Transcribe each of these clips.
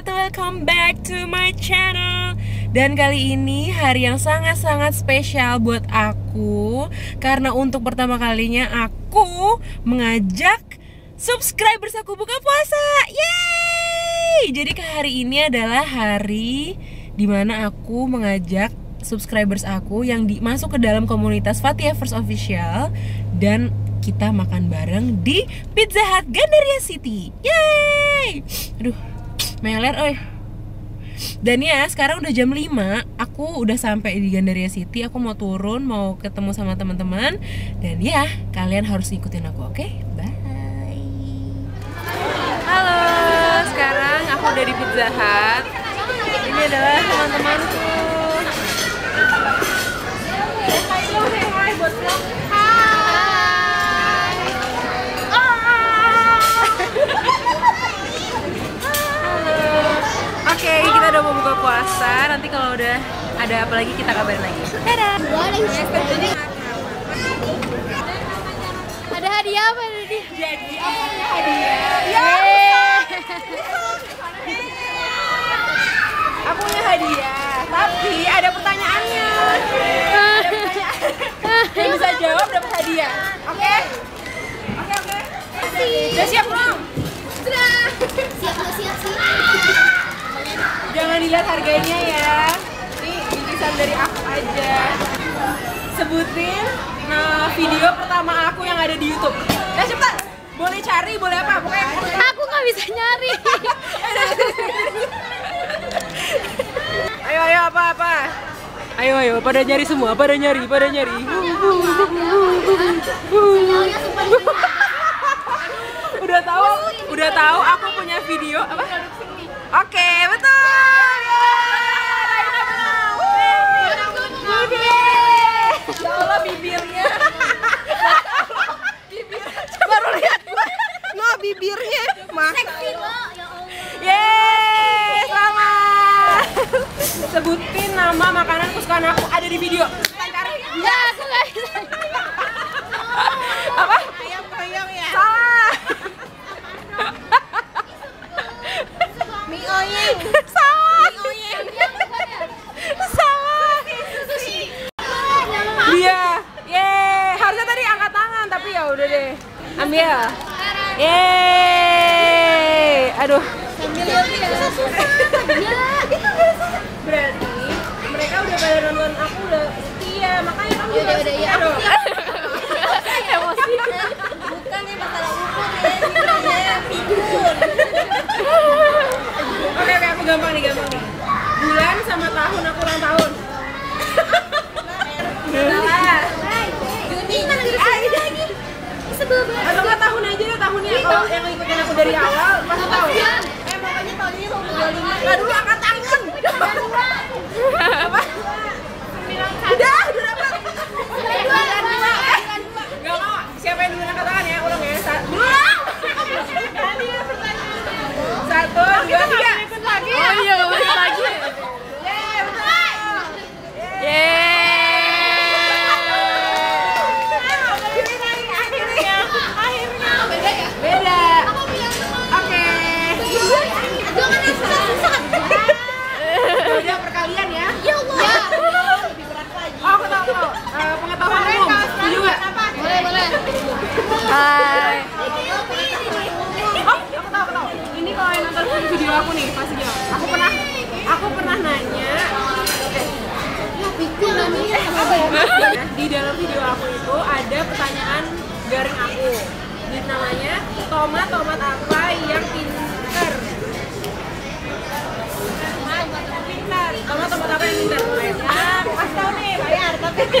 wabarakatuh Welcome back to my channel Dan kali ini hari yang sangat-sangat spesial buat aku Karena untuk pertama kalinya aku mengajak subscribers aku buka puasa Yeay! Jadi ke hari ini adalah hari di mana aku mengajak subscribers aku yang di, masuk ke dalam komunitas Fatia First Official Dan kita makan bareng di Pizza Hut Gandaria City. Yeay! Aduh, meler oi. Dan ya, sekarang udah jam 5, aku udah sampai di Gandaria City. Aku mau turun, mau ketemu sama teman-teman. Dan ya, kalian harus ikutin aku, oke? Okay? Bye. Halo, sekarang aku udah di Pizza Hut. Ini adalah teman-temanku. Ada apa lagi kita kabarin lagi. Dadah. Ada hadiah apa tadi? Jadi hadiah. Ya. Aku punya hadiah, tapi ada pertanyaannya. Ada pertanyaan. Yang bisa jawab dapat hadiah. Oke? Oke, oke. Udah siap belum? Sudah. Siap siap sih? Jangan dilihat harganya ya. Bingkisan dari aku aja. Sebutin nah, video pertama aku yang ada di YouTube. Eh cepat. Boleh cari, boleh apa? Pokoknya Aku nggak bisa nyari. Ayo ayo apa apa? Ayo ayo pada nyari semua, pada nyari, pada nyari. udah tahu, udah tahu aku punya video apa? Oke, betul. Raina menang. Ya Allah bibirnya. Baru lihat. No bibirnya. Maka. Yeay, selamat. Sebutin nama makanan kesukaan aku ada di video. Kita cari. Ya, aku nggak bisa. Apa? Ayam ayam ya. Salah. Mie oyeng. Salah. Mie oyeng. Salah. Dia. Yeay, harusnya tadi angkat tangan tapi ya udah deh. Ambil. Yeay. Aduh. Sambil ya. Susah. Ya, itu biasa. Berarti mereka udah pada nonton aku udah setia, makanya kamu udah, juga udah, ya. Aku dong. Emosi. Bukan ya masalah umur ya. Ini ya figur. Oke, oke, aku gampang nih, gampang nih. Bulan sama tahun aku ulang tahun. Salah. Juni kan lagi lagi lagi. Sebel banget. Atau nggak tahun aja deh tahunnya. Kalau yang ngikutin aku dari awal pasti tahu. Eh pokoknya tahun ini mau dulu tangan. Apa? Udah, udah dapat. Nggak mau. Siapa yang dulu angkat tangan ya? Ulang ya. Sa- Belum. Satu, dua, tiga. Oh iya, balik lagi. Yeay, betul. Yeay. Akhirnya. Beda. Oke. Jangan yang susah-susah. Udah perkalian ya. Ya Allah. Oh, aku tahu, tahu. Eh, pengetahuan umum. Setuju nggak? Boleh, boleh. Hai. Oh, aku tahu, aku tahu. Ini kalau yang nonton video aku nih, pasti jawab. Aku pernah, aku pernah nanya. Pikir nani sama di dalam video aku itu ada pertanyaan garing aku. Namanya tomat tomat apa yang pinter? Pintar. Tomat tomat apa yang pintar? Ayo. Ah, aku nih, bayar tapi. Aku.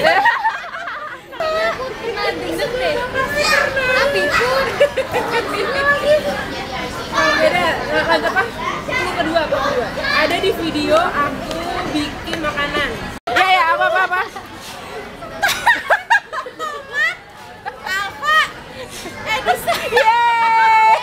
Tapi apa? Kedua, kedua? Ada di video aku bikin makanan. Ya ya, apa apa apa. Alfa. Edison. Yeay.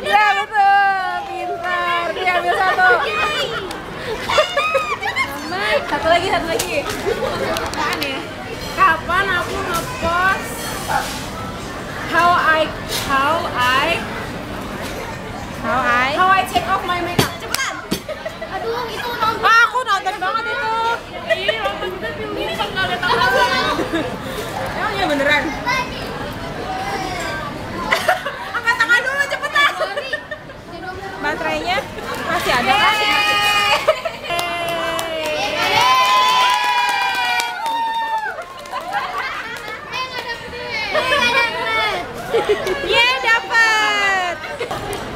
Ya betul, pintar. Dia ambil satu. Satu lagi, satu lagi. Apaan ya? Kapan kan aku ngepost how I how I How I? how I take off my makeup. Cepetan. Aduh, itu nonton. Ah, aku nonton banget itu. Ih, nonton kita film ini nggak ada apa Emang ya beneran? Angkat tangan dulu cepetan. Baterainya masih ada kan? Ye, dapat.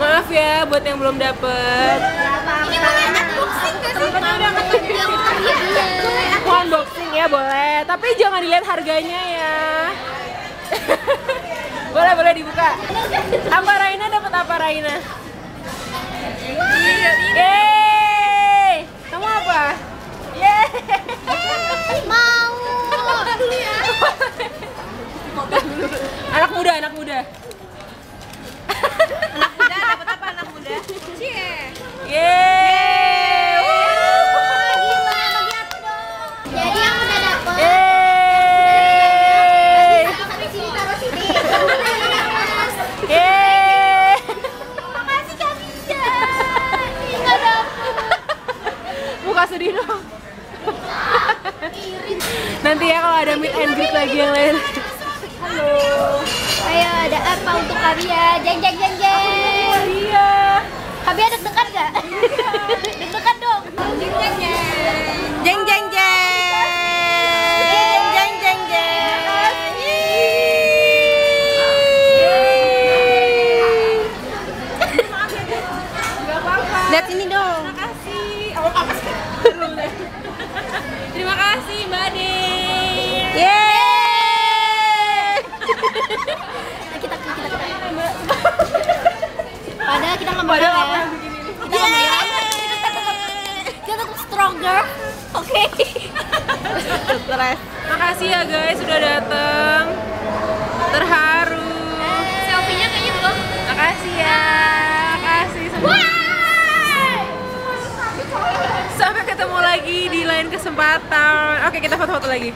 Maaf ya buat yang belum dapet. Ini boleh unboxing gak sih? Aku ya boleh, tapi jangan dilihat harganya ya. boleh boleh dibuka. Apa Raina dapat apa Raina? Yeay! Kamu apa? Yeay! Mau. Dulu ya. Anak muda, anak muda. Dapat apa anak muda? Cie. Yeay! Gila, bagi aku dong. Jadi yang udah dapet. Yeay! Sampai sini taruh sini. Yeay! Makasih Kak Bisa. Ih, nggak dapet. Muka sedih dong. Nanti ya kalau ada meet and greet lagi yang lain. Halo. Ayo ada apa untuk Kabia? Jeng jeng jeng jeng. Iya. Kabia deg-degan gak? Stres. Makasih ya guys sudah datang. Terharu. Selfie-nya kayaknya belum. Makasih ya. Makasih semua. Sampai ketemu lagi di lain kesempatan. Oke, kita foto-foto lagi.